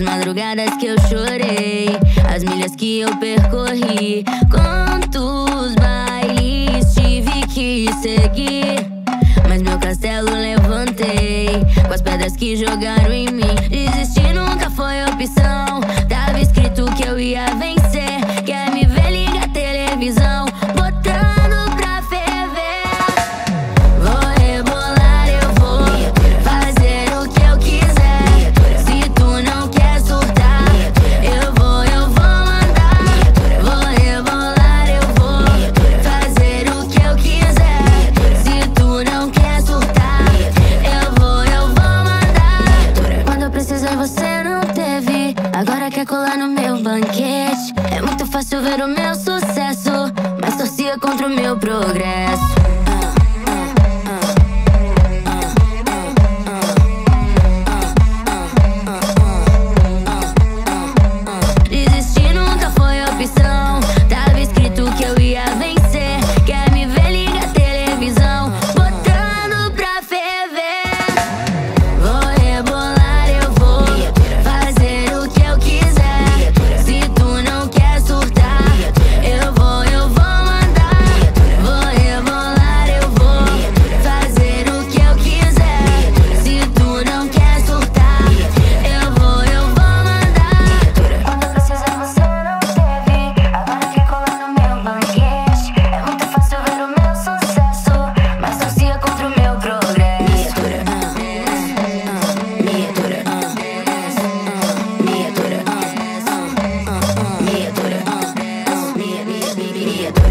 madrugadas que eu chorei, as milhas que eu percorri, quantos bailes tive que seguir. Mas meu castelo levantei, com as pedras que jogaram em mim. Fácil ver o meu sucesso, mas torcia contra o meu progresso. immediate.